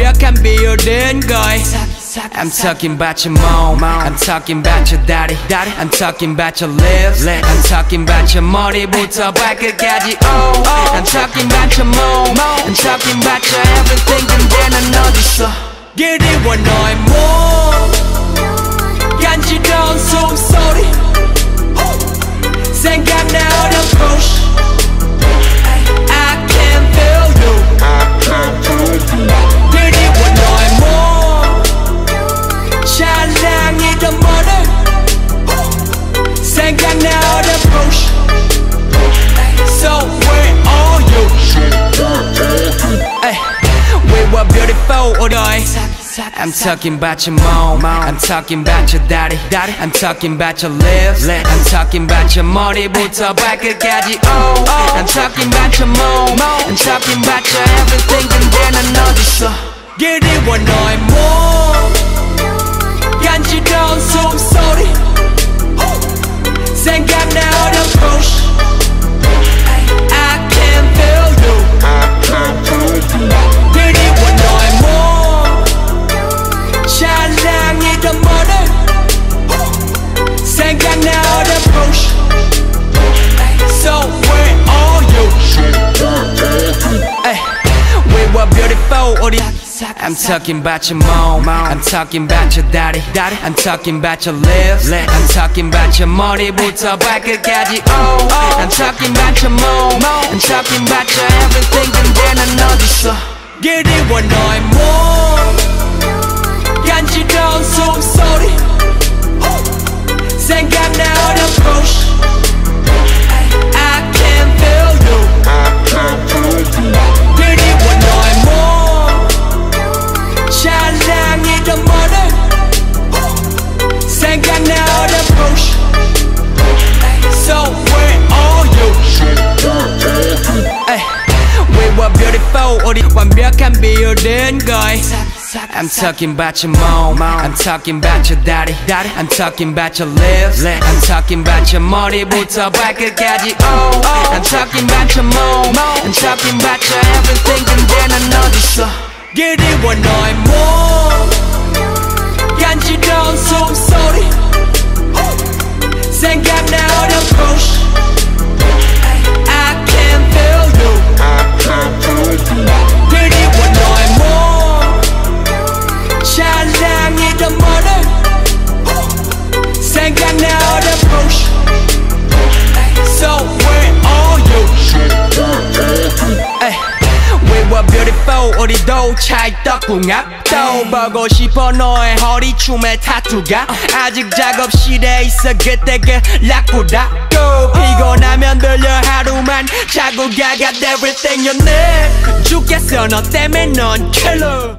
완벽한 비율된 걸 I'm talking about your mom I'm talking about your daddy I'm talking about your lips I'm talking about your 머리부터 발끝까지 oh I'm talking about your mom I'm talking about your everything 근데 난 어딨어 그리워 너의 몸 I'm talking about your mom I'm talking about your daddy I'm talking about your lips I'm talking about your 머리부터 발끝까지 oh I'm talking about your mom I'm talking about your everything 근데 난 어딨어 그리워 너의 몸 간지러운 숨소리 I'm talking about your mom I'm talking about your daddy I'm talking about your lips I'm talking about your 머리부터 발끝까지 oh I'm talking about your mom I'm talking about your everything 근데 난 어딨어 그리워 너의 몸 간지러운 숨 완벽한 비율된 걸 I'm talking about your mom I'm talking about your daddy I'm talking about your lips I'm talking about your 머리부터 발끝까지 oh I'm talking about your mom I'm talking about your everything 근데 난 어딨어 그리워 너의 몸 were beautiful 우리도 찰떡궁합도 보고 싶어 너의 허리춤에 타투가. 아직 작업실에 있어 그때 그 락구다도 피곤하면 들려 하루만 자고 가 got everything you need. 죽겠어 너 때문에 넌 killer